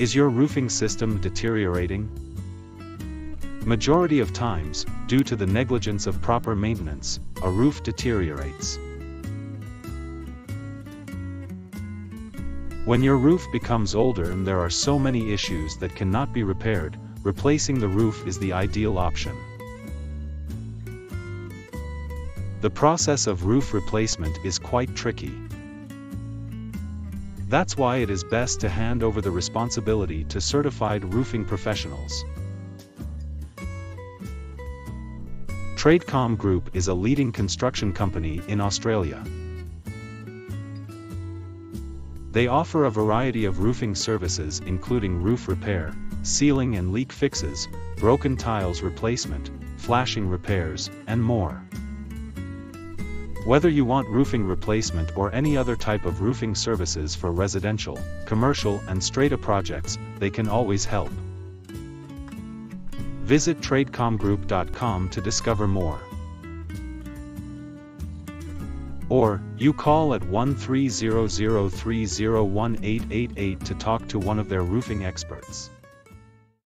Is your roofing system deteriorating? Majority of times, due to the negligence of proper maintenance, a roof deteriorates. When your roof becomes older and there are so many issues that cannot be repaired, replacing the roof is the ideal option. The process of roof replacement is quite tricky. That's why it is best to hand over the responsibility to certified roofing professionals. Tradecom Group is a leading construction company in Australia. They offer a variety of roofing services including roof repair, sealing and leak fixes, broken tiles replacement, flashing repairs, and more. Whether you want roofing replacement or any other type of roofing services for residential, commercial and strata projects, they can always help. Visit tradecomgroup.com to discover more. Or, you call at 1300301888 to talk to one of their roofing experts.